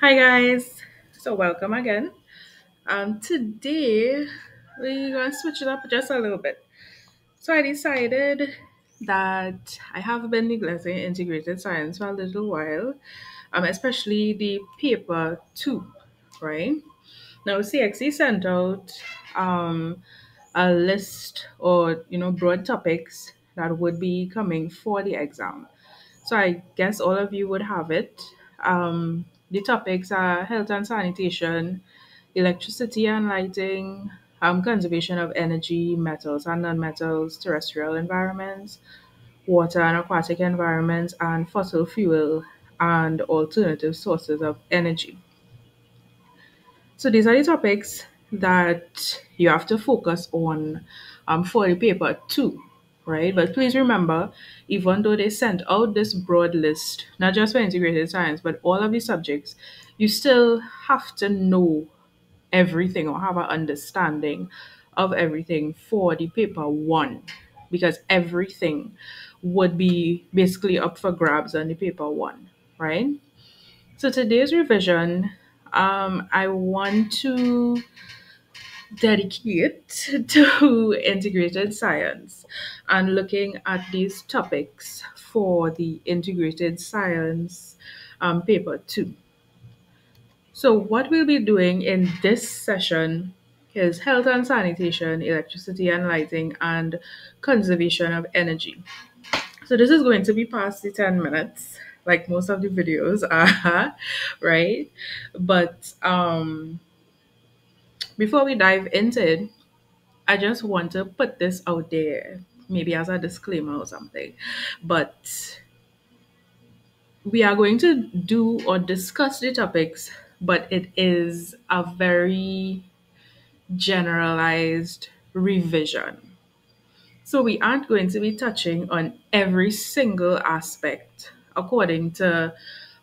Hi guys, so welcome again. Um, today we're gonna switch it up just a little bit. So I decided that I have been neglecting integrated science for a little while, um, especially the paper two, right? Now CXC sent out um a list or you know broad topics that would be coming for the exam. So I guess all of you would have it. Um, the topics are health and sanitation, electricity and lighting, um, conservation of energy, metals and nonmetals, terrestrial environments, water and aquatic environments, and fossil fuel and alternative sources of energy. So these are the topics that you have to focus on um, for the paper too, right? But please remember, even though they sent out this broad list, not just for integrated science, but all of the subjects, you still have to know everything or have an understanding of everything for the paper one, because everything would be basically up for grabs on the paper one, right? So today's revision, um, I want to dedicate to integrated science and looking at these topics for the integrated science um, paper two. So what we'll be doing in this session is health and sanitation, electricity and lighting, and conservation of energy. So this is going to be past the 10 minutes, like most of the videos are, right? But um before we dive into it, I just want to put this out there, maybe as a disclaimer or something. But we are going to do or discuss the topics, but it is a very generalized revision. So we aren't going to be touching on every single aspect according to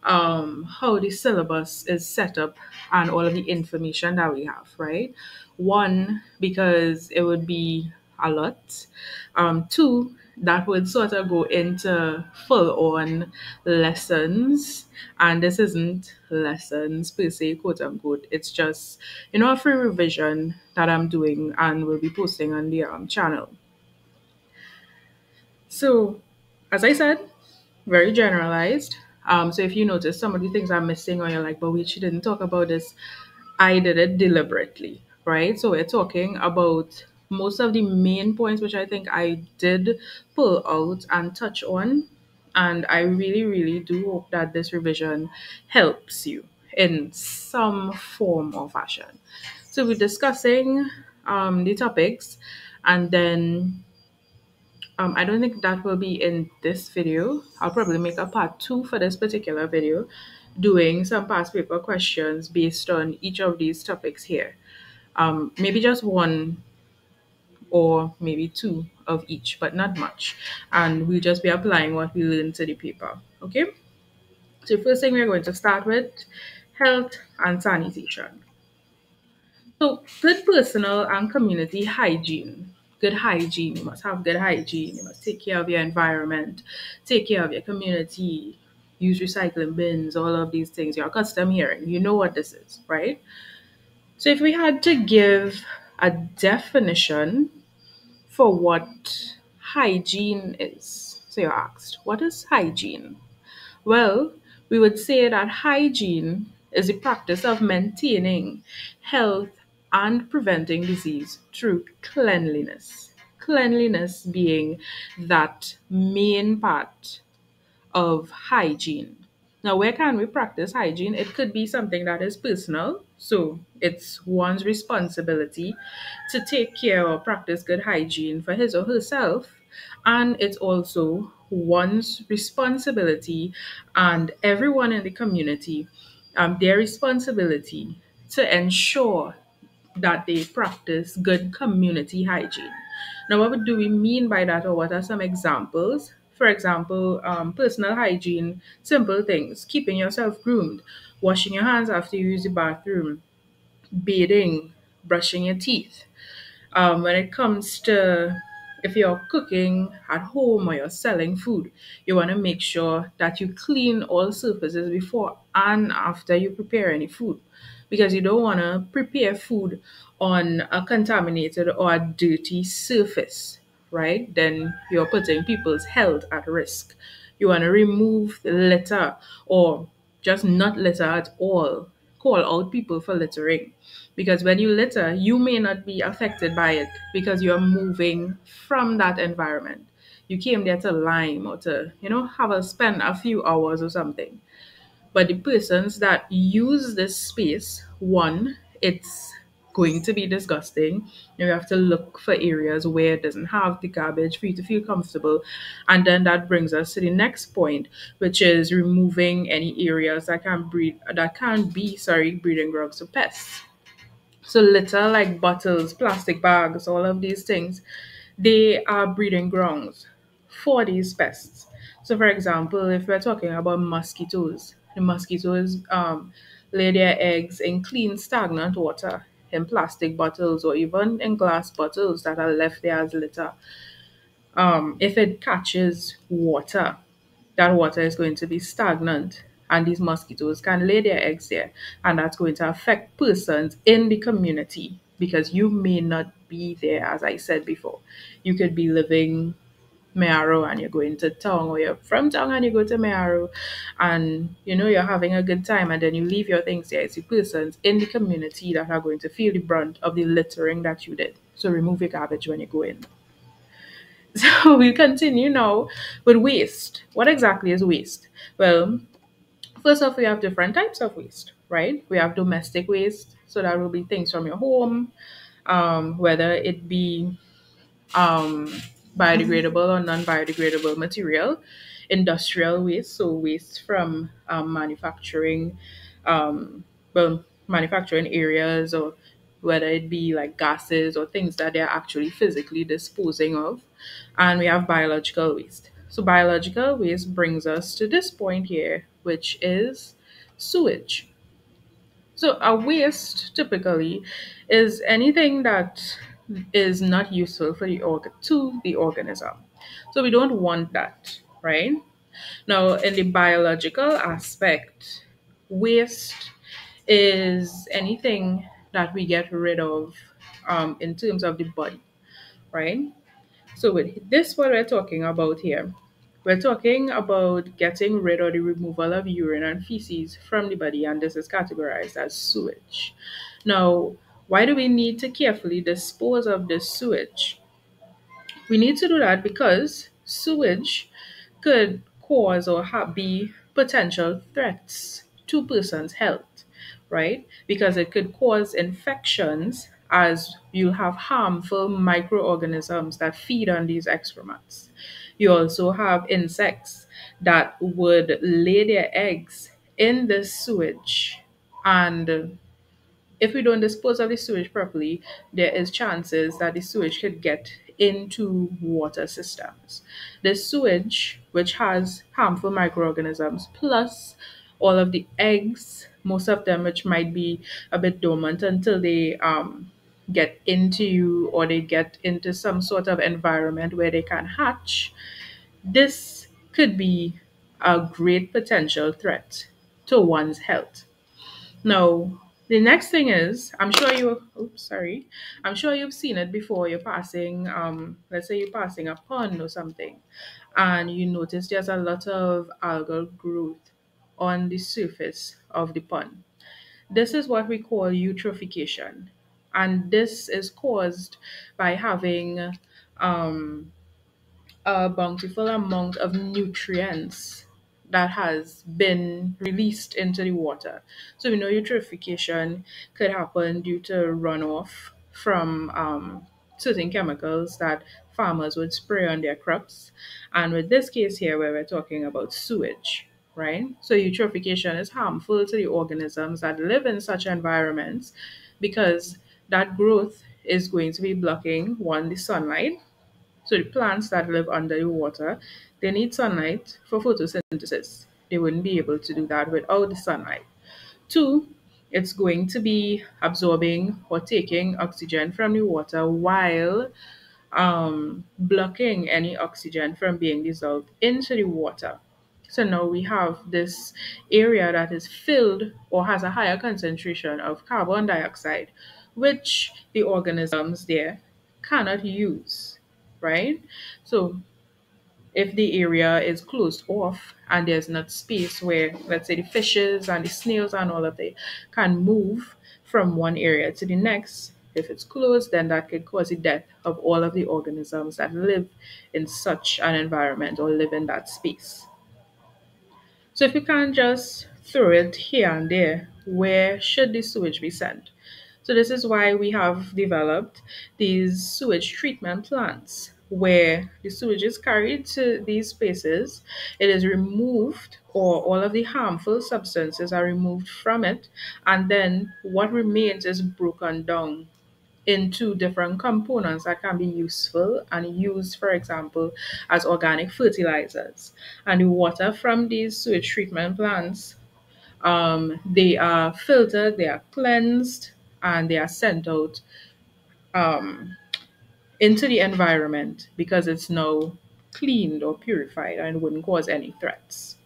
um, how the syllabus is set up and all of the information that we have, right? One, because it would be a lot. Um, two, that would sort of go into full on lessons. And this isn't lessons per se, quote unquote. It's just, you know, a free revision that I'm doing and will be posting on the um, channel. So, as I said, very generalized. Um, so if you notice some of the things I'm missing or you're like, but we she didn't talk about this, I did it deliberately, right? So we're talking about most of the main points which I think I did pull out and touch on. And I really, really do hope that this revision helps you in some form or fashion. So we're discussing um, the topics and then um, I don't think that will be in this video. I'll probably make a part two for this particular video, doing some past paper questions based on each of these topics here. Um, maybe just one or maybe two of each, but not much. And we'll just be applying what we learned to the paper. Okay? So first thing we're going to start with health and sanitation. So good personal and community hygiene good hygiene. You must have good hygiene. You must take care of your environment, take care of your community, use recycling bins, all of these things. You're accustomed hearing. You know what this is, right? So if we had to give a definition for what hygiene is, so you're asked, what is hygiene? Well, we would say that hygiene is the practice of maintaining health and preventing disease through cleanliness. Cleanliness being that main part of hygiene. Now, where can we practice hygiene? It could be something that is personal, so it's one's responsibility to take care or practice good hygiene for his or herself, and it's also one's responsibility and everyone in the community um, their responsibility to ensure that they practice good community hygiene. Now, what do we mean by that, or what are some examples? For example, um, personal hygiene, simple things, keeping yourself groomed, washing your hands after you use the bathroom, bathing, brushing your teeth. Um, when it comes to if you're cooking at home or you're selling food, you want to make sure that you clean all surfaces before and after you prepare any food because you don't want to prepare food on a contaminated or a dirty surface, right? Then you're putting people's health at risk. You want to remove the litter or just not litter at all. Call out people for littering because when you litter, you may not be affected by it because you're moving from that environment. You came there to lime or to, you know, have a spend a few hours or something. But the persons that use this space, one, it's going to be disgusting. You have to look for areas where it doesn't have the garbage for you to feel comfortable. And then that brings us to the next point, which is removing any areas that can breed that can be sorry breeding grounds for pests. So litter like bottles, plastic bags, all of these things, they are breeding grounds for these pests. So for example, if we're talking about mosquitoes, the mosquitoes um, lay their eggs in clean, stagnant water in plastic bottles or even in glass bottles that are left there as litter. Um, if it catches water, that water is going to be stagnant and these mosquitoes can lay their eggs there and that's going to affect persons in the community because you may not be there as i said before you could be living Mayaro and you're going to town or you're from town and you go to Mayaro and you know you're having a good time and then you leave your things there. It's the persons in the community that are going to feel the brunt of the littering that you did. So remove your garbage when you go in. So we continue now with waste. What exactly is waste? Well, first off, we have different types of waste, right? We have domestic waste, so that will be things from your home, um, whether it be um, biodegradable or non-biodegradable material, industrial waste, so waste from um, manufacturing, um, well, manufacturing areas or whether it be like gases or things that they're actually physically disposing of. And we have biological waste. So biological waste brings us to this point here, which is sewage. So a waste typically is anything that is not useful for the organ to the organism. So we don't want that, right? Now in the biological aspect, waste is anything that we get rid of um, in terms of the body, right? So with this, what we're talking about here, we're talking about getting rid or the removal of urine and feces from the body, and this is categorized as sewage. Now, why do we need to carefully dispose of this sewage? We need to do that because sewage could cause or be potential threats to person's health, right? Because it could cause infections as you'll have harmful microorganisms that feed on these excrements. You also have insects that would lay their eggs in the sewage and if we don't dispose of the sewage properly, there is chances that the sewage could get into water systems. The sewage, which has harmful microorganisms, plus all of the eggs, most of them which might be a bit dormant until they um, get into you or they get into some sort of environment where they can hatch, this could be a great potential threat to one's health. Now, the next thing is, I'm sure you, oops, sorry, I'm sure you've seen it before. You're passing, um, let's say you're passing a pond or something, and you notice there's a lot of algal growth on the surface of the pond. This is what we call eutrophication, and this is caused by having um, a bountiful amount of nutrients that has been released into the water. So we know eutrophication could happen due to runoff from um, certain chemicals that farmers would spray on their crops. And with this case here, where we're talking about sewage, right? So eutrophication is harmful to the organisms that live in such environments because that growth is going to be blocking one the sunlight so the plants that live under the water, they need sunlight for photosynthesis. They wouldn't be able to do that without the sunlight. Two, it's going to be absorbing or taking oxygen from the water while um, blocking any oxygen from being dissolved into the water. So now we have this area that is filled or has a higher concentration of carbon dioxide, which the organisms there cannot use, right? So if the area is closed off and there's not space where, let's say, the fishes and the snails and all of they can move from one area to the next, if it's closed, then that could cause the death of all of the organisms that live in such an environment or live in that space. So if you can't just throw it here and there, where should the sewage be sent? So this is why we have developed these sewage treatment plants where the sewage is carried to these spaces, it is removed or all of the harmful substances are removed from it, and then what remains is broken down into different components that can be useful and used, for example, as organic fertilizers. And the water from these sewage treatment plants, um, they are filtered, they are cleansed, and they are sent out um, into the environment because it's now cleaned or purified and wouldn't cause any threats.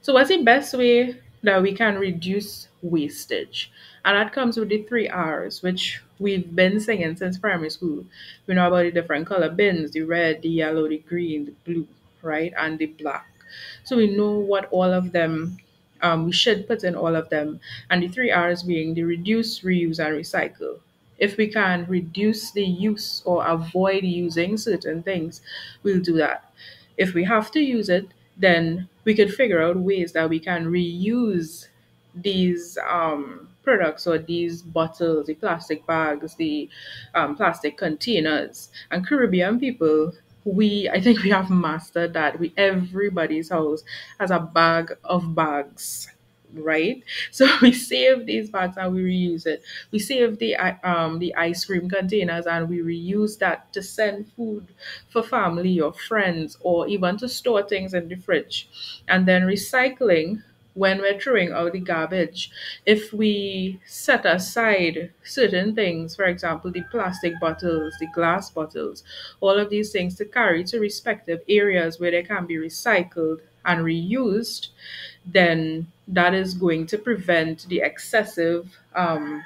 So, what's the best way that we can reduce wastage? And that comes with the three R's, which we've been singing since primary school. We know about the different color bins the red, the yellow, the green, the blue, right? And the black. So, we know what all of them, um, we should put in all of them. And the three R's being the reduce, reuse, and recycle. If we can reduce the use or avoid using certain things, we'll do that. If we have to use it, then we could figure out ways that we can reuse these um, products or these bottles, the plastic bags, the um, plastic containers. And Caribbean people, we I think we have mastered that. We everybody's house has a bag of bags right? So we save these bags and we reuse it. We save the um the ice cream containers and we reuse that to send food for family or friends or even to store things in the fridge. And then recycling when we're throwing out the garbage, if we set aside certain things, for example, the plastic bottles, the glass bottles, all of these things to carry to respective areas where they can be recycled and reused, then that is going to prevent the excessive um,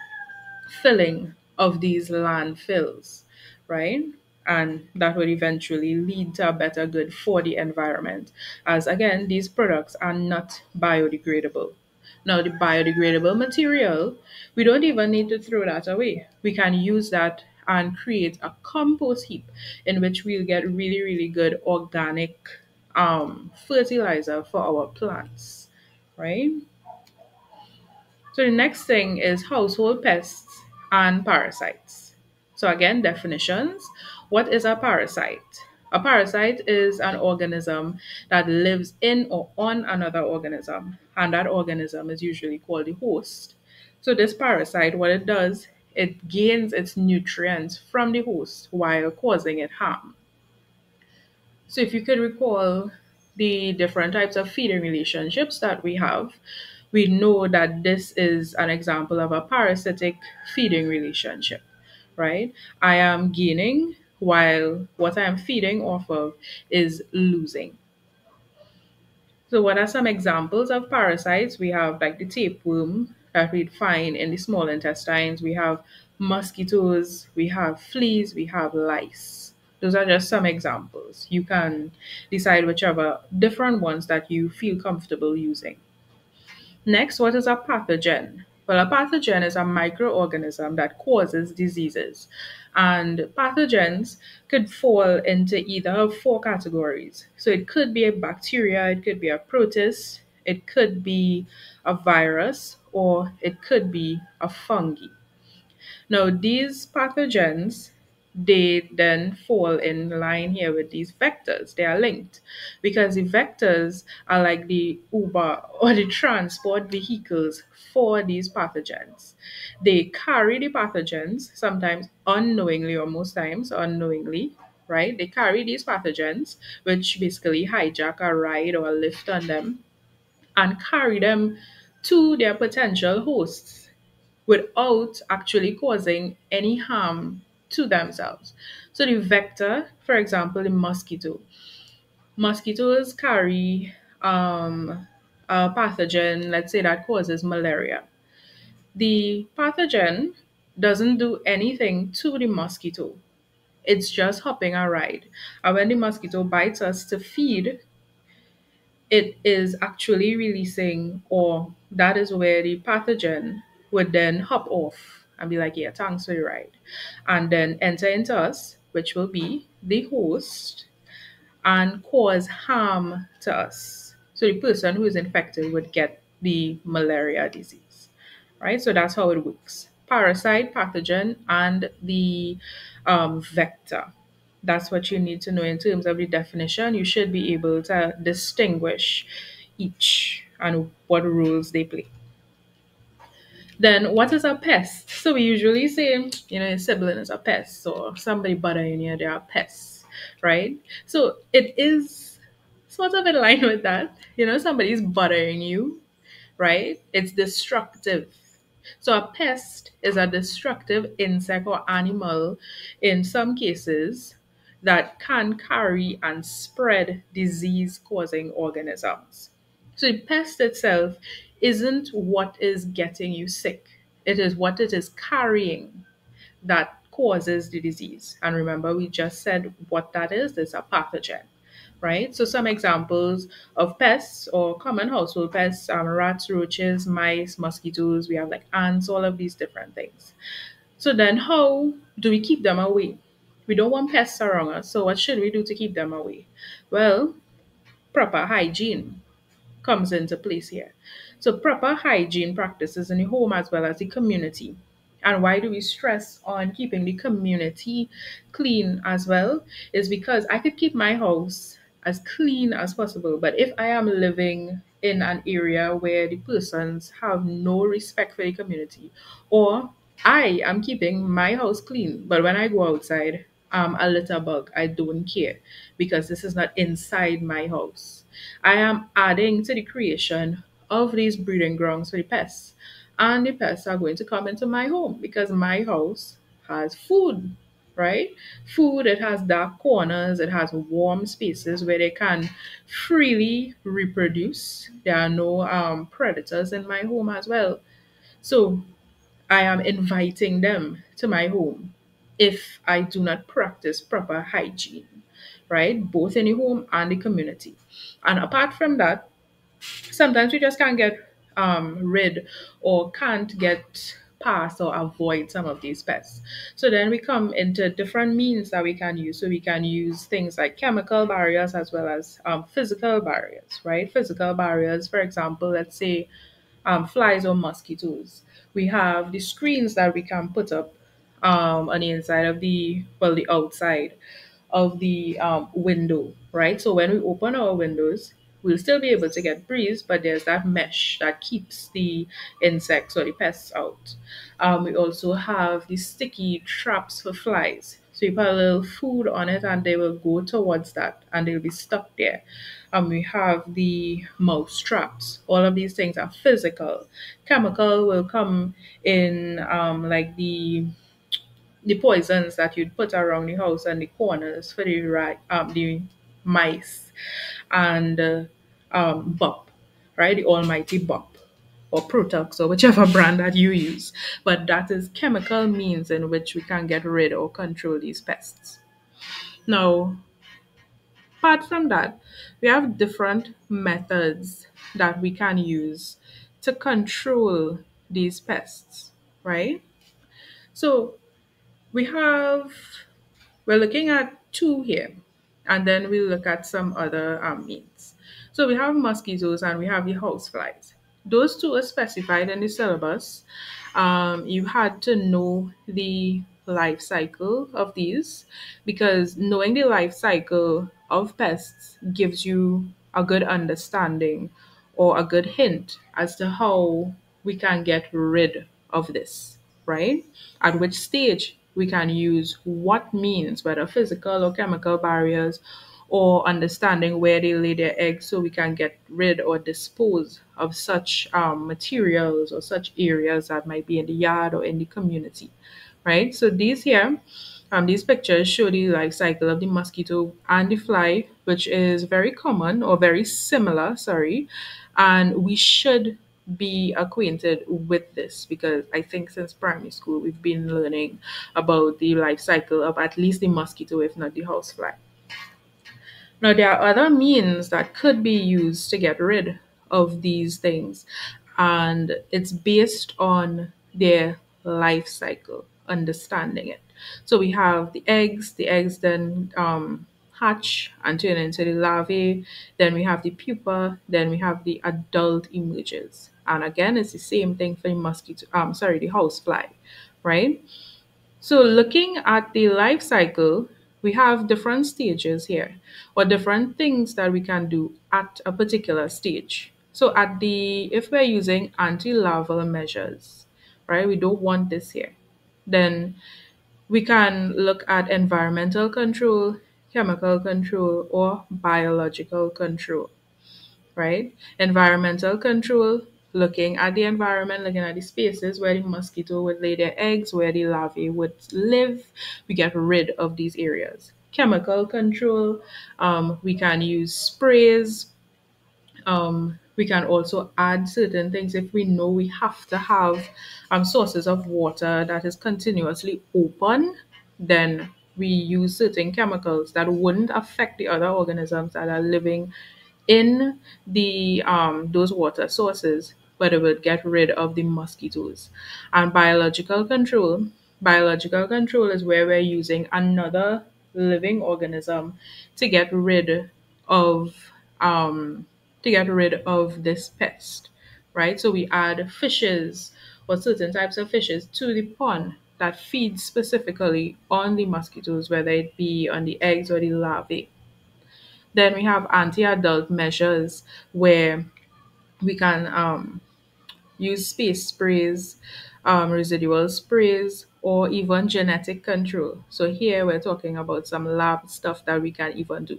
filling of these landfills, right? And that would eventually lead to a better good for the environment, as again, these products are not biodegradable. Now, the biodegradable material, we don't even need to throw that away. We can use that and create a compost heap in which we'll get really, really good organic um, fertilizer for our plants, right? So the next thing is household pests and parasites. So again, definitions. What is a parasite? A parasite is an organism that lives in or on another organism, and that organism is usually called the host. So this parasite, what it does, it gains its nutrients from the host while causing it harm. So if you could recall the different types of feeding relationships that we have, we know that this is an example of a parasitic feeding relationship, right? I am gaining while what I am feeding off of is losing. So, what are some examples of parasites? We have like the tapeworm that we'd find in the small intestines. We have mosquitoes, we have fleas, we have lice. Those are just some examples. You can decide whichever different ones that you feel comfortable using. Next, what is a pathogen? Well, a pathogen is a microorganism that causes diseases. And pathogens could fall into either of four categories. So it could be a bacteria, it could be a protist, it could be a virus, or it could be a fungi. Now, these pathogens, they then fall in line here with these vectors. They are linked because the vectors are like the Uber or the transport vehicles for these pathogens. They carry the pathogens, sometimes unknowingly or most times unknowingly, right? They carry these pathogens, which basically hijack a ride or a lift on them and carry them to their potential hosts without actually causing any harm to themselves. So the vector, for example, the mosquito. Mosquitoes carry um, a pathogen, let's say that causes malaria. The pathogen doesn't do anything to the mosquito. It's just hopping a ride. And when the mosquito bites us to feed, it is actually releasing, or that is where the pathogen would then hop off and be like, yeah, thanks for the ride. And then enter into us, which will be the host, and cause harm to us. So the person who is infected would get the malaria disease, right? So that's how it works parasite, pathogen, and the um, vector. That's what you need to know in terms of the definition. You should be able to distinguish each and what roles they play. Then, what is a pest? So, we usually say, you know, a sibling is a pest, or somebody bothering you, they are pests, right? So, it is sort of in line with that. You know, somebody's bothering you, right? It's destructive. So, a pest is a destructive insect or animal in some cases that can carry and spread disease causing organisms. So, the pest itself isn't what is getting you sick, it is what it is carrying that causes the disease. And remember, we just said what that is it's a pathogen right? So some examples of pests or common household pests, um, rats, roaches, mice, mosquitoes, we have like ants, all of these different things. So then how do we keep them away? We don't want pests around us, so what should we do to keep them away? Well, proper hygiene comes into place here. So proper hygiene practices in the home as well as the community. And why do we stress on keeping the community clean as well? Is because I could keep my house as clean as possible. But if I am living in an area where the persons have no respect for the community, or I am keeping my house clean, but when I go outside, I'm a litter bug. I don't care because this is not inside my house. I am adding to the creation of these breeding grounds for the pests. And the pests are going to come into my home because my house has food right? Food, it has dark corners, it has warm spaces where they can freely reproduce. There are no um, predators in my home as well. So I am inviting them to my home if I do not practice proper hygiene, right? Both in the home and the community. And apart from that, sometimes we just can't get um, rid or can't get past or avoid some of these pests. So then we come into different means that we can use. So we can use things like chemical barriers as well as um, physical barriers, right? Physical barriers, for example, let's say um, flies or mosquitoes. We have the screens that we can put up um, on the inside of the, well, the outside of the um, window, right? So when we open our windows, we'll still be able to get breeze, but there's that mesh that keeps the insects or the pests out. Um, we also have the sticky traps for flies. So you put a little food on it and they will go towards that and they'll be stuck there. And we have the mouse traps. All of these things are physical. Chemical will come in um, like the the poisons that you'd put around the house and the corners for the right um the mice and uh, um, BOP, right? The almighty BOP or Protox or whichever brand that you use. But that is chemical means in which we can get rid or control these pests. Now, apart from that, we have different methods that we can use to control these pests, right? So we have, we're looking at two here, and then we'll look at some other um, means. So we have mosquitoes and we have the houseflies. Those two are specified in the syllabus. Um, you had to know the life cycle of these because knowing the life cycle of pests gives you a good understanding or a good hint as to how we can get rid of this, right? At which stage we can use what means, whether physical or chemical barriers, or understanding where they lay their eggs so we can get rid or dispose of such um, materials or such areas that might be in the yard or in the community, right? So these here Um, these pictures show the life cycle of the mosquito and the fly, which is very common or very similar, sorry. And we should be acquainted with this because I think since primary school we've been learning about the life cycle of at least the mosquito, if not the housefly. Now, there are other means that could be used to get rid of these things, and it's based on their life cycle, understanding it. So, we have the eggs, the eggs then um, hatch and turn into the larvae, then we have the pupa, then we have the adult emerges. And again, it's the same thing for the mosquito, um, sorry, the housefly, right? So, looking at the life cycle, we have different stages here, or different things that we can do at a particular stage. So, at the if we're using anti-larval measures, right, we don't want this here. Then we can look at environmental control, chemical control, or biological control right? Environmental control, looking at the environment, looking at the spaces where the mosquito would lay their eggs, where the larvae would live. We get rid of these areas. Chemical control, um, we can use sprays. Um, we can also add certain things if we know we have to have um, sources of water that is continuously open, then we use certain chemicals that wouldn't affect the other organisms that are living in the um, those water sources, but it would get rid of the mosquitoes. And biological control, biological control is where we're using another living organism to get rid of um, to get rid of this pest, right? So we add fishes or certain types of fishes to the pond that feed specifically on the mosquitoes, whether it be on the eggs or the larvae. Then we have anti-adult measures where we can um, use space sprays, um, residual sprays, or even genetic control. So here we're talking about some lab stuff that we can even do.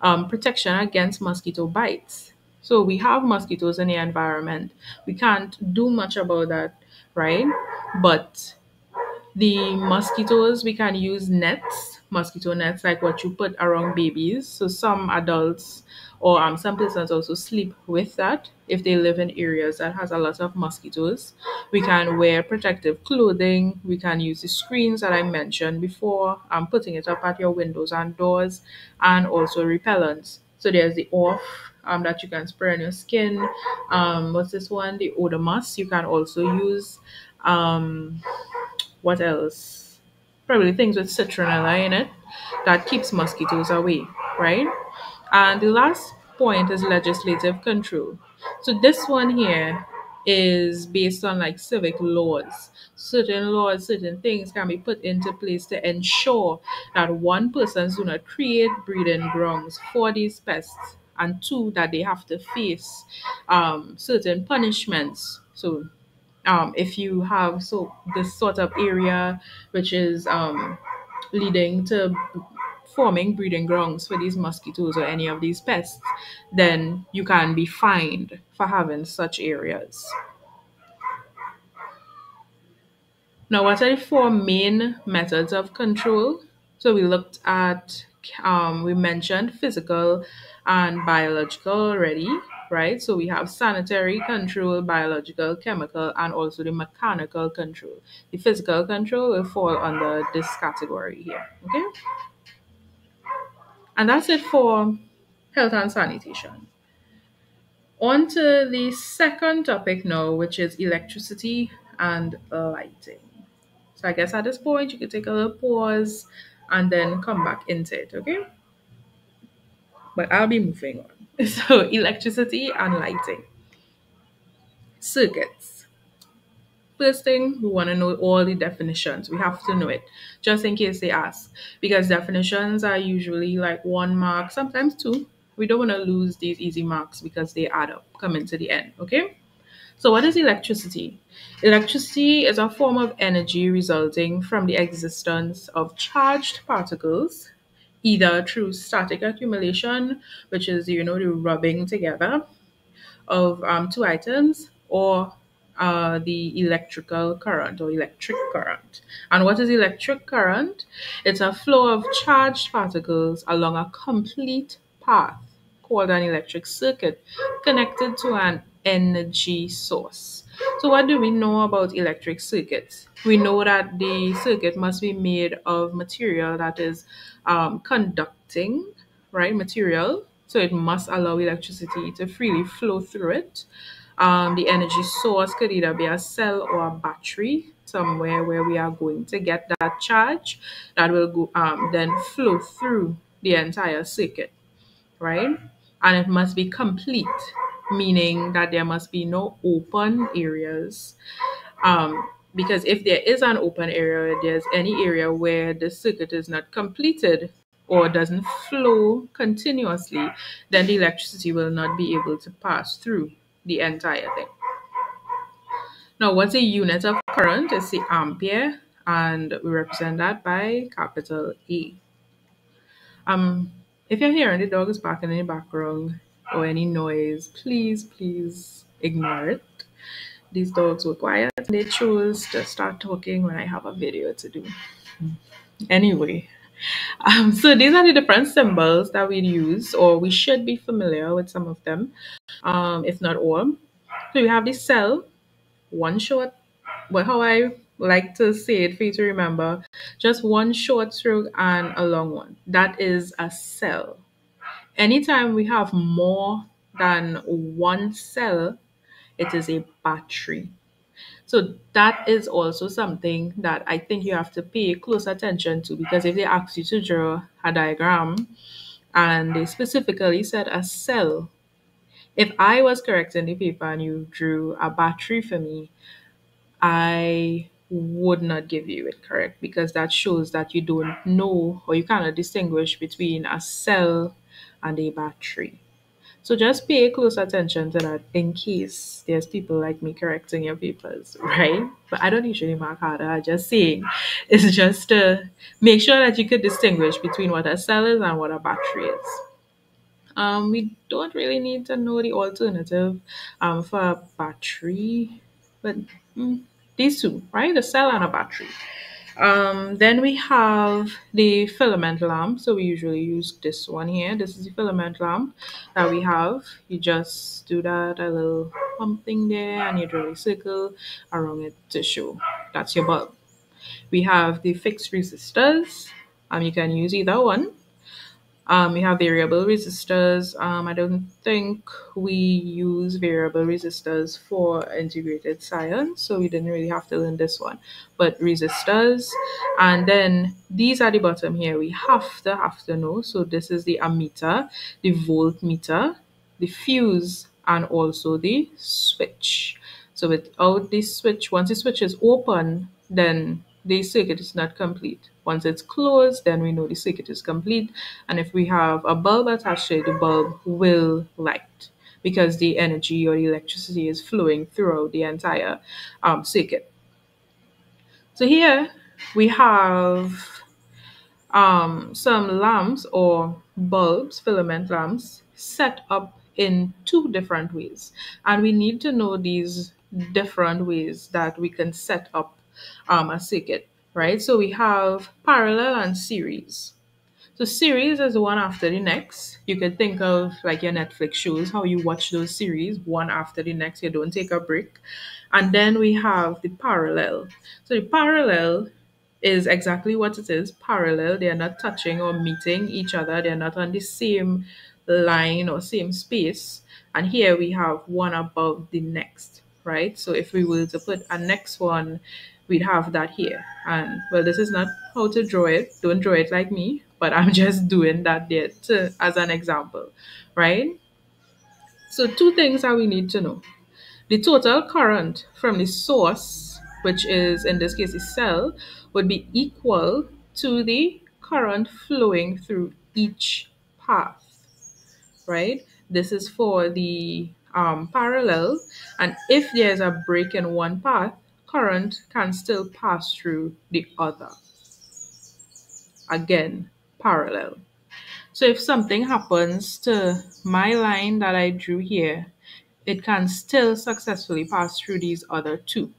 Um, protection against mosquito bites. So we have mosquitoes in the environment. We can't do much about that, right? But the mosquitoes, we can use nets, mosquito nets, like what you put around babies. So some adults or um, some persons also sleep with that if they live in areas that has a lot of mosquitoes. We can wear protective clothing. We can use the screens that I mentioned before. I'm putting it up at your windows and doors, and also repellents. So there's the off um, that you can spray on your skin. Um, what's this one? The Odomos. You can also use. Um, what else? Probably things with citronella in it that keeps mosquitoes away, right? And the last point is legislative control. So this one here is based on like civic laws. Certain laws, certain things can be put into place to ensure that one person do not create breeding grounds for these pests, and two that they have to face um, certain punishments. So um, if you have so this sort of area which is um, leading to forming breeding grounds for these mosquitoes or any of these pests, then you can be fined for having such areas. Now, what are the four main methods of control? So we looked at, um, we mentioned physical and biological already, right? So we have sanitary control, biological, chemical, and also the mechanical control. The physical control will fall under this category here, okay? And that's it for health and sanitation. On to the second topic now, which is electricity and lighting. So I guess at this point you could take a little pause and then come back into it, okay? But I'll be moving on. So electricity and lighting. Circuits. First thing, we want to know all the definitions. We have to know it just in case they ask. Because definitions are usually like one mark, sometimes two. We don't want to lose these easy marks because they add up coming to the end, okay? So, what is electricity? Electricity is a form of energy resulting from the existence of charged particles, either through static accumulation, which is, you know, the rubbing together of um, two items, or uh, the electrical current or electric current. And what is electric current? It's a flow of charged particles along a complete path called an electric circuit connected to an energy source. So, what do we know about electric circuits? We know that the circuit must be made of material that is um, conducting, right? Material. So, it must allow electricity to freely flow through it. Um, the energy source could either be a cell or a battery, somewhere where we are going to get that charge that will go um, then flow through the entire circuit, right? And it must be complete, meaning that there must be no open areas. Um, because if there is an open area, there's any area where the circuit is not completed or doesn't flow continuously, then the electricity will not be able to pass through the entire thing. Now, what's a unit of current? It's the ampere, and we represent that by capital E. Um, if you're hearing the dog is barking in the background or any noise, please, please ignore it. These dogs were quiet they chose to start talking when I have a video to do. Anyway, um, so these are the different symbols that we use, or we should be familiar with some of them, um, if not all. So we have the cell, one short, well, how I like to say it for you to remember, just one short stroke and a long one. That is a cell. Anytime we have more than one cell, it is a battery. So that is also something that I think you have to pay close attention to because if they ask you to draw a diagram and they specifically said a cell, if I was correcting the paper and you drew a battery for me, I would not give you it correct because that shows that you don't know or you cannot distinguish between a cell and a battery. So just pay close attention to that in case there's people like me correcting your papers, right? But I don't usually mark harder. I just saying it's just to make sure that you could distinguish between what a cell is and what a battery is. Um, we don't really need to know the alternative um, for a battery, but mm, these two, right? A cell and a battery. Um, then we have the filament lamp. So we usually use this one here. This is the filament lamp that we have. You just do that, a little pump thing there, and you draw a circle around it to show that's your bulb. We have the fixed resistors. Um, you can use either one. Um, we have variable resistors. Um, I don't think we use variable resistors for integrated science, so we didn't really have to learn this one. But resistors, and then these are the bottom here. We have to have to know. So this is the ammeter, the voltmeter, the fuse, and also the switch. So without this switch, once the switch is open, then the circuit is not complete. Once it's closed, then we know the circuit is complete. And if we have a bulb attached to it, the bulb will light because the energy or the electricity is flowing throughout the entire um, circuit. So here we have um, some lamps or bulbs, filament lamps, set up in two different ways. And we need to know these different ways that we can set up um, a circuit, right? So we have parallel and series. So series is one after the next. You could think of like your Netflix shows, how you watch those series one after the next. You don't take a break. And then we have the parallel. So the parallel is exactly what it is parallel. They are not touching or meeting each other. They're not on the same line or same space. And here we have one above the next, right? So if we were to put a next one we'd have that here. And well, this is not how to draw it. Don't draw it like me, but I'm just doing that there to, as an example, right? So two things that we need to know. The total current from the source, which is in this case a cell, would be equal to the current flowing through each path, right? This is for the um, parallel. And if there's a break in one path, current can still pass through the other. Again, parallel. So if something happens to my line that I drew here, it can still successfully pass through these other two.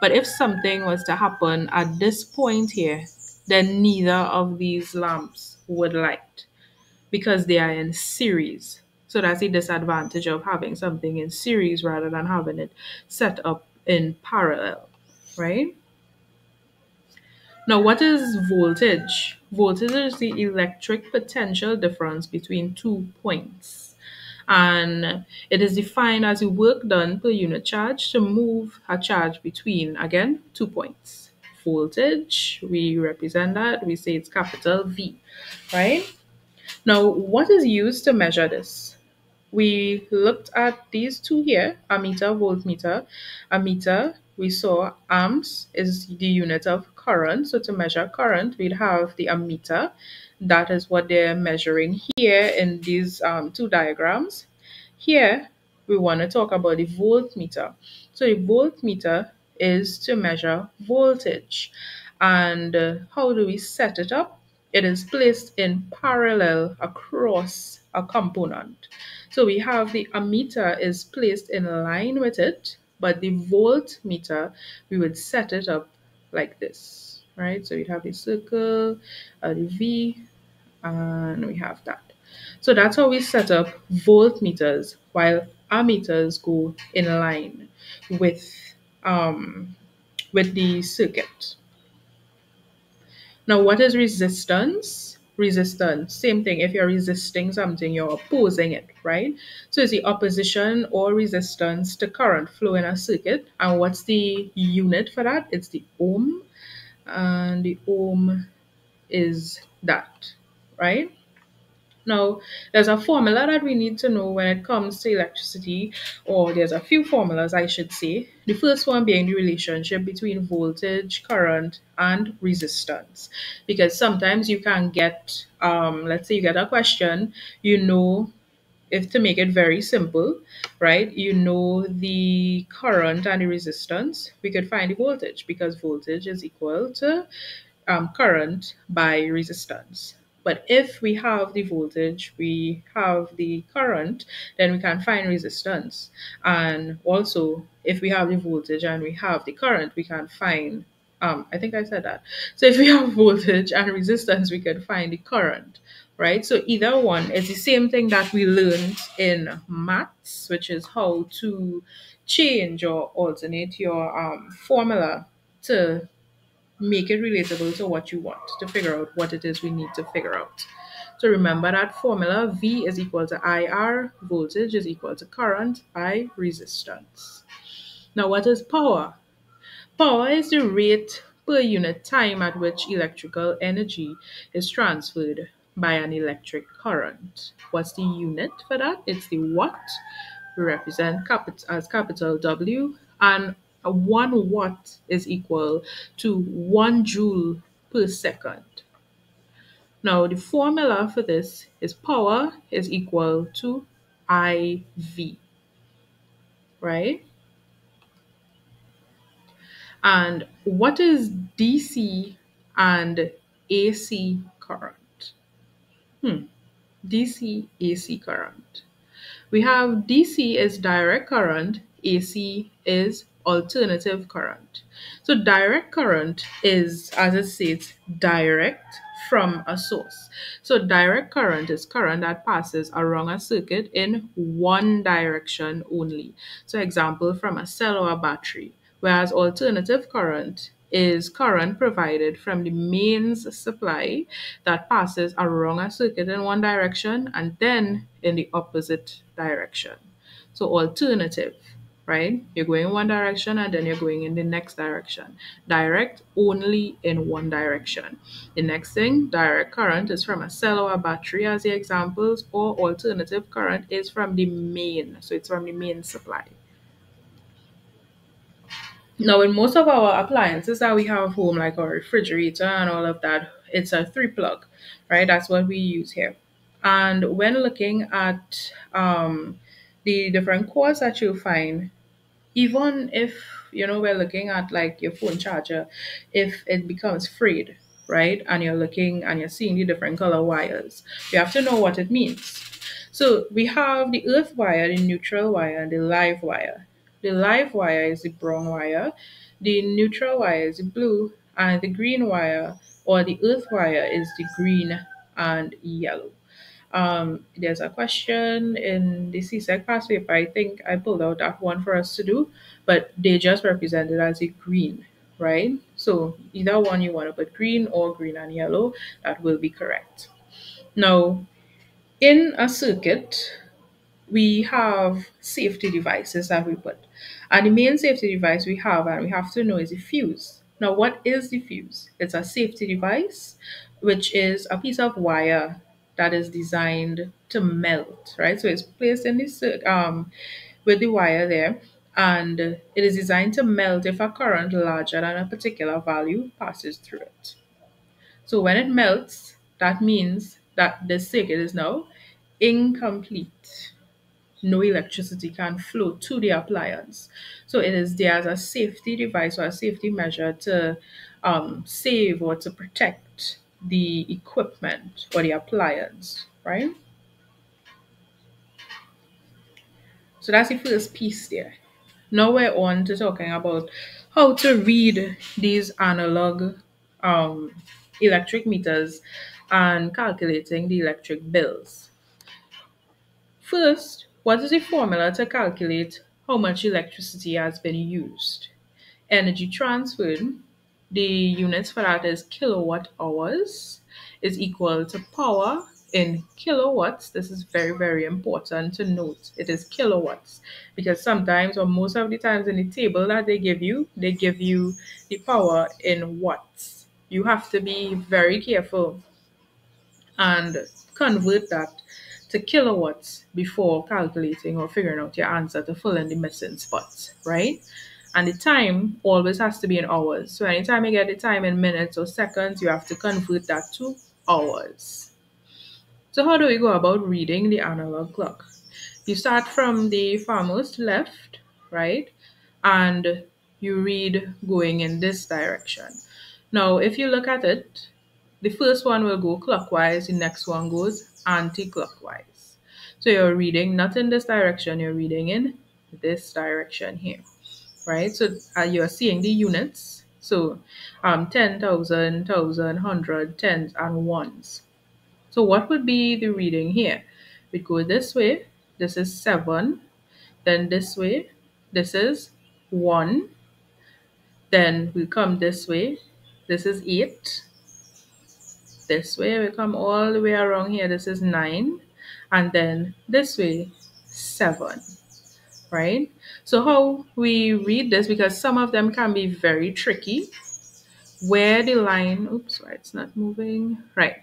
But if something was to happen at this point here, then neither of these lamps would light because they are in series. So that's the disadvantage of having something in series rather than having it set up in parallel, right? Now, what is voltage? Voltage is the electric potential difference between two points. And it is defined as the work done per unit charge to move a charge between, again, two points. Voltage, we represent that, we say it's capital V, right? Now, what is used to measure this? We looked at these two here, ammeter, voltmeter. Ammeter, we saw amps is the unit of current. So to measure current, we'd have the ammeter. That is what they're measuring here in these um, two diagrams. Here, we want to talk about the voltmeter. So the voltmeter is to measure voltage. And uh, how do we set it up? It is placed in parallel across a component. So we have the ammeter is placed in line with it, but the voltmeter, we would set it up like this, right? So you'd have a circle, a V, and we have that. So that's how we set up voltmeters, while ammeters go in line with um, with the circuit. Now, what is resistance? Resistance, same thing. If you're resisting something, you're opposing it, right? So it's the opposition or resistance to current flow in a circuit. And what's the unit for that? It's the ohm. And the ohm is that, right? Now, there's a formula that we need to know when it comes to electricity, or there's a few formulas, I should say. The first one being the relationship between voltage, current, and resistance. Because sometimes you can get, um, let's say you get a question, you know, if to make it very simple, right, you know the current and the resistance, we could find the voltage because voltage is equal to um, current by resistance. But if we have the voltage, we have the current, then we can find resistance. And also, if we have the voltage and we have the current, we can find, um, I think I said that. So if we have voltage and resistance, we can find the current, right? So either one is the same thing that we learned in maths, which is how to change or alternate your um, formula to make it relatable to what you want to figure out what it is we need to figure out. So remember that formula V is equal to IR, voltage is equal to current by resistance. Now, what is power? Power is the rate per unit time at which electrical energy is transferred by an electric current. What's the unit for that? It's the watt. We represent capit- as capital W and 1 watt is equal to 1 joule per second. Now, the formula for this is power is equal to IV, right? And what is DC and AC current? Hmm. DC, AC current. We have DC is direct current, AC is alternative current. So direct current is, as it says, direct from a source. So direct current is current that passes around a circuit in one direction only. So example from a cell or a battery. Whereas alternative current is current provided from the mains supply that passes around a circuit in one direction and then in the opposite direction. So alternative right? You're going in one direction and then you're going in the next direction. Direct only in one direction. The next thing, direct current is from a cell or a battery as the examples, or alternative current is from the main. So it's from the main supply. Now, in most of our appliances that we have home, like our refrigerator and all of that, it's a three plug, right? That's what we use here. And when looking at um, the different cores that you'll find, even if you know we're looking at like your phone charger, if it becomes frayed, right, and you're looking and you're seeing the different color wires, you have to know what it means. So we have the earth wire, the neutral wire, and the live wire. The live wire is the brown wire, the neutral wire is the blue, and the green wire or the earth wire is the green and yellow. Um, there's a question in the CSEC past paper. I think I pulled out that one for us to do, but they just represent it as a green, right? So either one you want to put green or green and yellow, that will be correct. Now, in a circuit, we have safety devices that we put. And the main safety device we have, and we have to know, is the fuse. Now, what is the fuse? It's a safety device, which is a piece of wire that is designed to melt, right? So it's placed in this um, with the wire there, and it is designed to melt if a current larger than a particular value passes through it. So when it melts, that means that the circuit is now incomplete no electricity can flow to the appliance. So it is there as a safety device or a safety measure to um, save or to protect the equipment or the appliance, right? So that's the first piece there. Now we're on to talking about how to read these analog um, electric meters and calculating the electric bills. First, what is the formula to calculate how much electricity has been used? Energy transferred, the units for that is kilowatt hours, is equal to power in kilowatts. This is very, very important to note. It is kilowatts because sometimes, or most of the times, in the table that they give you, they give you the power in watts. You have to be very careful and convert that to kilowatts before calculating or figuring out your answer to fill in the missing spots, right? And the time always has to be in hours. So anytime you get the time in minutes or seconds, you have to convert that to hours. So how do we go about reading the analog clock? You start from the far most left, right? And you read going in this direction. Now, if you look at it, the first one will go clockwise, the next one goes anti-clockwise. So you're reading not in this direction, you're reading in this direction here, right? So uh, you're seeing the units. So um, 10,000, 1,000, 100, tens, and ones. So what would be the reading here? We go this way, this is 7, then this way, this is 1, then we come this way, this is 8, this way we come all the way around here this is 9 and then this way 7 right? So how we read this because some of them can be very tricky. Where the line oops right it's not moving. Right.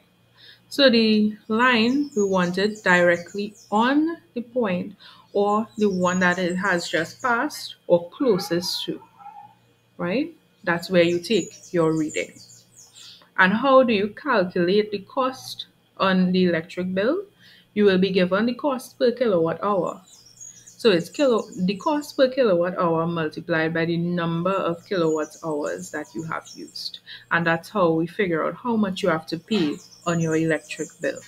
So the line we wanted directly on the point or the one that it has just passed or closest to right? That's where you take your reading. And how do you calculate the cost on the electric bill? You will be given the cost per kilowatt hour. So it's kilo the cost per kilowatt hour multiplied by the number of kilowatt hours that you have used. And that's how we figure out how much you have to pay on your electric bill.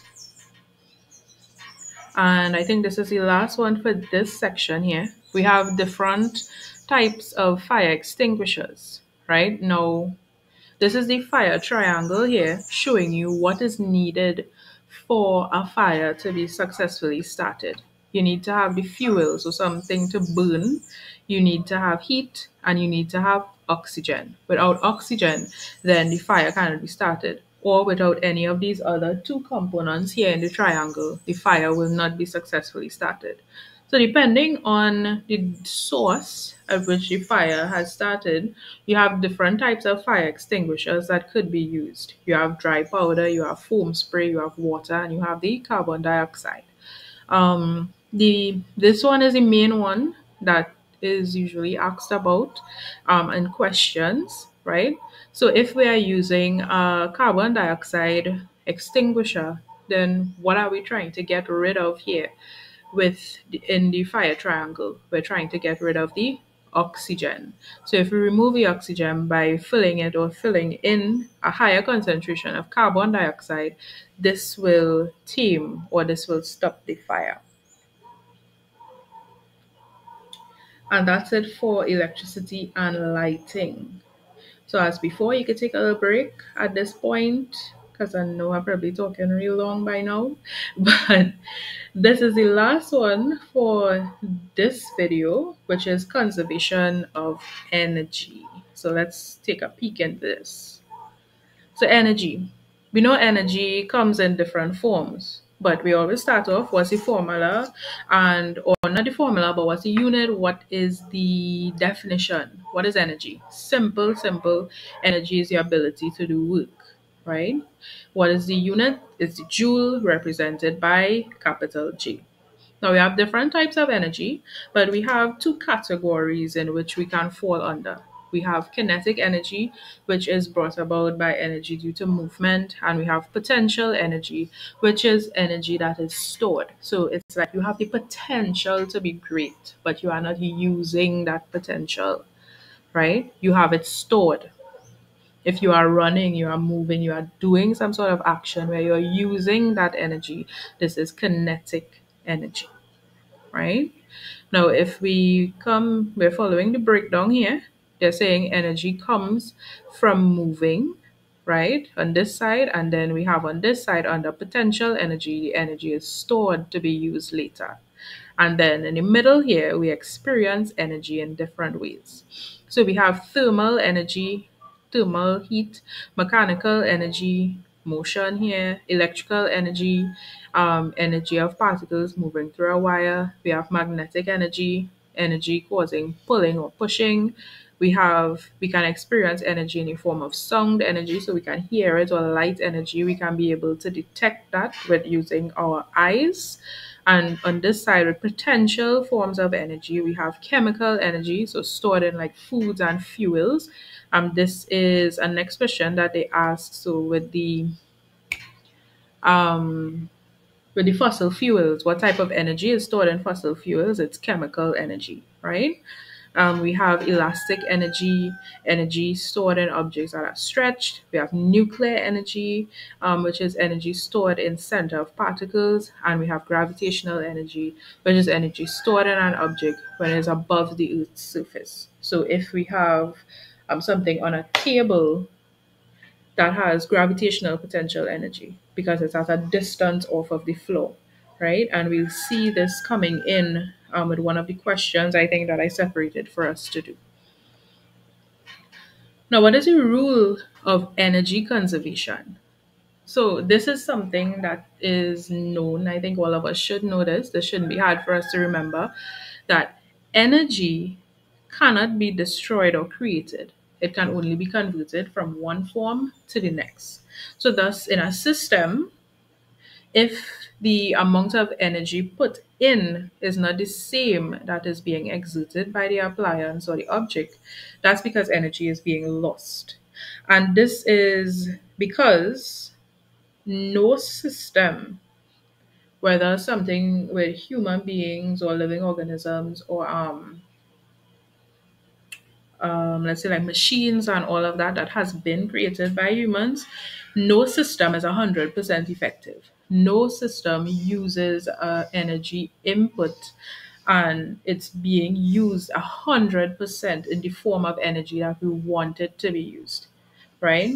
And I think this is the last one for this section here. We have different types of fire extinguishers, right? Now, this is the fire triangle here showing you what is needed for a fire to be successfully started. You need to have the fuel, so something to burn. You need to have heat and you need to have oxygen. Without oxygen, then the fire cannot be started. Or without any of these other two components here in the triangle, the fire will not be successfully started. So depending on the source at which the fire has started, you have different types of fire extinguishers that could be used. You have dry powder, you have foam spray, you have water, and you have the carbon dioxide. Um, the this one is the main one that is usually asked about um, in questions, right? So if we are using a carbon dioxide extinguisher, then what are we trying to get rid of here? with the, in the fire triangle, we're trying to get rid of the oxygen. So if we remove the oxygen by filling it or filling in a higher concentration of carbon dioxide, this will tame or this will stop the fire. And that's it for electricity and lighting. So as before, you could take a little break at this point because I know I'm probably talking real long by now. But this is the last one for this video, which is conservation of energy. So let's take a peek at this. So energy. We know energy comes in different forms. But we always start off what's the formula and not the formula, but what's the unit? What is the definition? What is energy? Simple, simple. Energy is the ability to do work, right? What is the unit? It's the joule represented by capital J. Now we have different types of energy, but we have two categories in which we can fall under. We have kinetic energy, which is brought about by energy due to movement, and we have potential energy, which is energy that is stored. So it's like you have the potential to be great, but you are not using that potential, right? You have it stored. If you are running, you are moving, you are doing some sort of action where you're using that energy, this is kinetic energy, right? Now, if we come, we're following the breakdown here. They're saying energy comes from moving, right, on this side, and then we have on this side under potential energy, the energy is stored to be used later. And then in the middle here, we experience energy in different ways. So we have thermal energy, thermal heat, mechanical energy, motion here, electrical energy, um, energy of particles moving through a wire. We have magnetic energy, energy causing pulling or pushing. We have we can experience energy in the form of sound energy, so we can hear it, or light energy. We can be able to detect that with using our eyes. And on this side, with potential forms of energy, we have chemical energy, so stored in like foods and fuels. Um, this is an expression that they ask. So with the um, with the fossil fuels, what type of energy is stored in fossil fuels? It's chemical energy, right? Um, we have elastic energy, energy stored in objects that are stretched. We have nuclear energy, um, which is energy stored in center of particles. And we have gravitational energy, which is energy stored in an object when it is above the Earth's surface. So if we have um, something on a table that has gravitational potential energy because it's at a distance off of the floor, right? And we'll see this coming in um, with one of the questions I think that I separated for us to do. Now, what is the rule of energy conservation? So, this is something that is known. I think all of us should know this. This shouldn't be hard for us to remember that energy cannot be destroyed or created. It can only be converted from one form to the next. So, thus, in a system, if the amount of energy put in is not the same that is being exerted by the appliance or the object, that's because energy is being lost. And this is because no system, whether something with human beings or living organisms or um, um, let's say like machines and all of that that has been created by humans, no system is 100% effective. No system uses uh, energy input and it's being used 100% in the form of energy that we want it to be used, right?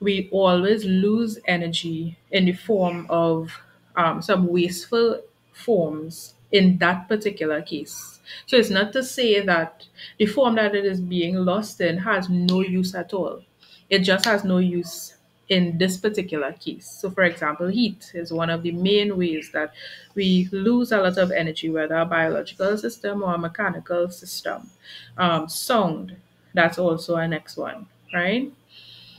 We always lose energy in the form of um, some wasteful forms in that particular case. So it's not to say that the form that it is being lost in has no use at all. It just has no use in this particular case. So, for example, heat is one of the main ways that we lose a lot of energy, whether a biological system or a mechanical system. Um, sound, that's also a next one, right?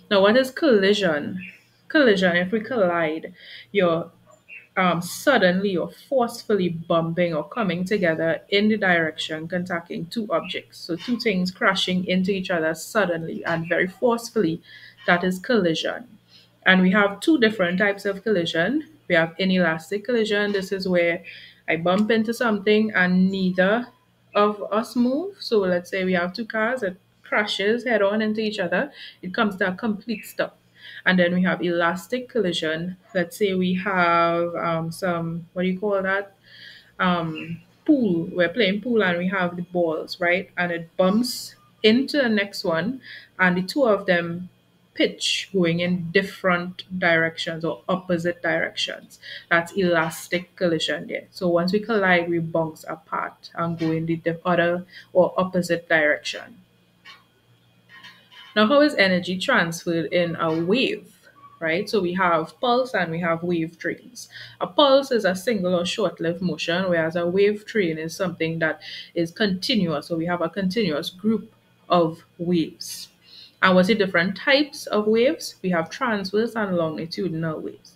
Now, what is collision? Collision, if we collide, you're um, suddenly or forcefully bumping or coming together in the direction contacting two objects. So, two things crashing into each other suddenly and very forcefully. That is collision. And we have two different types of collision. We have inelastic collision. This is where I bump into something and neither of us move. So let's say we have two cars that crashes head on into each other, it comes to a complete stop. And then we have elastic collision. Let's say we have um, some, what do you call that? Um, pool. We're playing pool and we have the balls, right? And it bumps into the next one, and the two of them pitch going in different directions or opposite directions. That's elastic collision there. So once we collide, we bounce apart and go in the other or opposite direction. Now, how is energy transferred in a wave? Right, so we have pulse and we have wave trains. A pulse is a single or short lived motion, whereas a wave train is something that is continuous. So we have a continuous group of waves. And what's the different types of waves? We have transverse and longitudinal waves.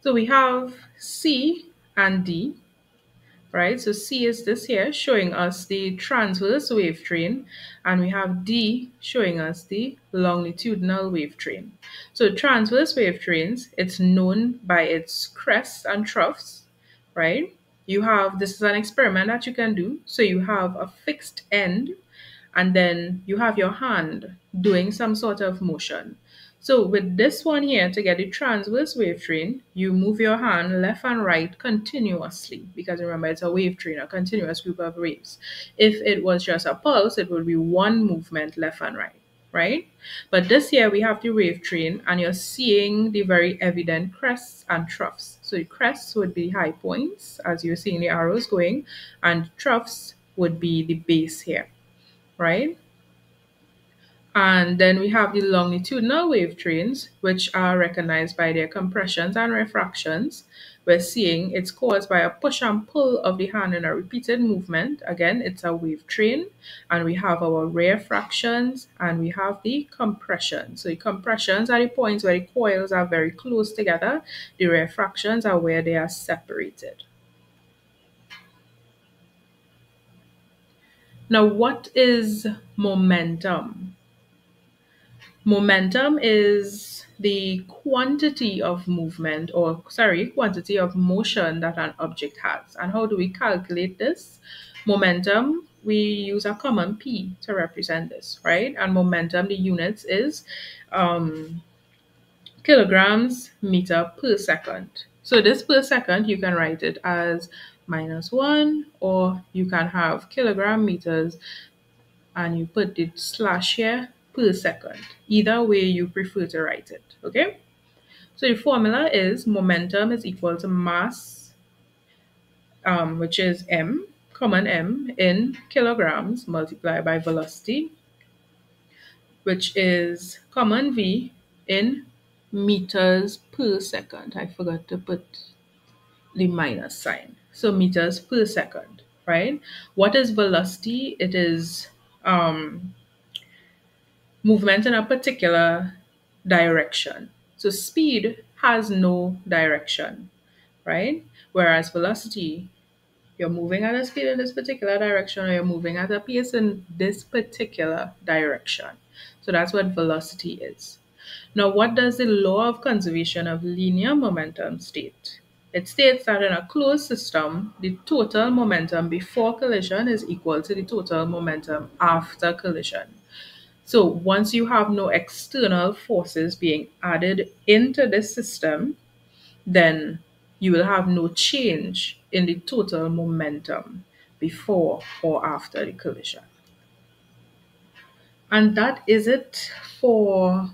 So we have C and D, right? So C is this here showing us the transverse wave train and we have D showing us the longitudinal wave train. So transverse wave trains, it's known by its crests and troughs, right? You have, this is an experiment that you can do. So you have a fixed end and then you have your hand doing some sort of motion. So with this one here, to get the transverse wave train, you move your hand left and right continuously because remember it's a wave train, a continuous group of waves. If it was just a pulse, it would be one movement left and right, right? But this here we have the wave train and you're seeing the very evident crests and troughs. So crests would be high points as you're seeing the arrows going and troughs would be the base here, right? And then we have the longitudinal wave trains, which are recognized by their compressions and refractions. We're seeing it's caused by a push and pull of the hand in a repeated movement. Again, it's a wave train. And we have our refractions and we have the compressions. So the compressions are the points where the coils are very close together. The refractions are where they are separated. Now, what is momentum? Momentum is the quantity of movement or sorry, quantity of motion that an object has. And how do we calculate this? Momentum, we use a common P to represent this, right? And momentum, the units is um, kilograms meter per second. So this per second, you can write it as minus one, or you can have kilogram meters and you put the slash here per second. Either way you prefer to write it, okay? So the formula is momentum is equal to mass, um, which is m, common m, in kilograms multiplied by velocity, which is common v in meters per second. I forgot to put the minus sign. So meters per second, right? What is velocity? It is um, movement in a particular direction. So speed has no direction, right? Whereas velocity, you're moving at a speed in this particular direction or you're moving at a pace in this particular direction. So that's what velocity is. Now, what does the law of conservation of linear momentum state? It states that in a closed system, the total momentum before collision is equal to the total momentum after collision. So once you have no external forces being added into the system, then you will have no change in the total momentum before or after the collision. And that is it for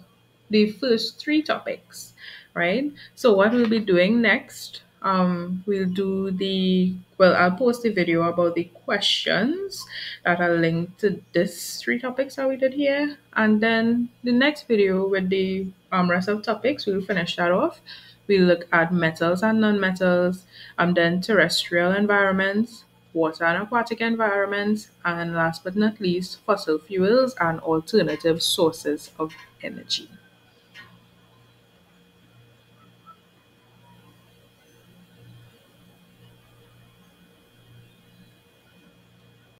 the first three topics, right? So what we'll be doing next um, we'll do the well i'll post a video about the questions that are linked to this three topics that we did here. And then the next video with the um, rest of topics we'll finish that off. We'll look at metals and non-metals and then terrestrial environments water and aquatic environments and last but not least fossil fuels and alternative sources of energy